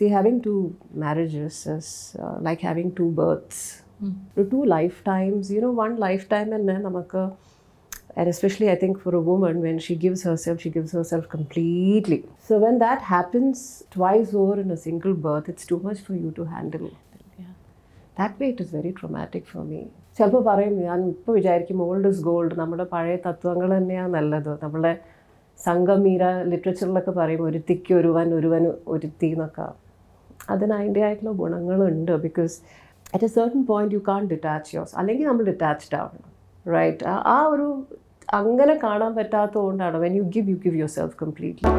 See, having two marriages is uh, like having two births. Mm. two lifetimes, you know, one lifetime and then namaka, and especially I think for a woman, when she gives herself, she gives herself completely. So when that happens twice over in a single birth, it's too much for you to handle. Yeah. That way it is very traumatic for me. ചിലപ്പോൾ പറയും ഞാൻ ഇപ്പോൾ വിചാരിക്കും old is gold നമ്മുടെ പഴയ തത്വങ്ങൾ തന്നെയാണ് നല്ലത് നമ്മളെ സംഘമീര ലിറ്ററേച്ചറിലൊക്കെ പറയും ഒരുത്തിക്ക് ഒരുവൻ ഒരുവൻ ഒരുത്തി എന്നൊക്കെ അതിന് അതിന്റെ ആയിട്ടുള്ള ഗുണങ്ങളുണ്ട് because at a certain point you can detach യോസ് അല്ലെങ്കിൽ നമ്മൾ ഡിറ്റാച്ച്ഡ് ആവണം റൈറ്റ് ആ ഒരു അങ്ങനെ കാണാൻ പറ്റാത്തതുകൊണ്ടാണ്. When you give you give yourself completely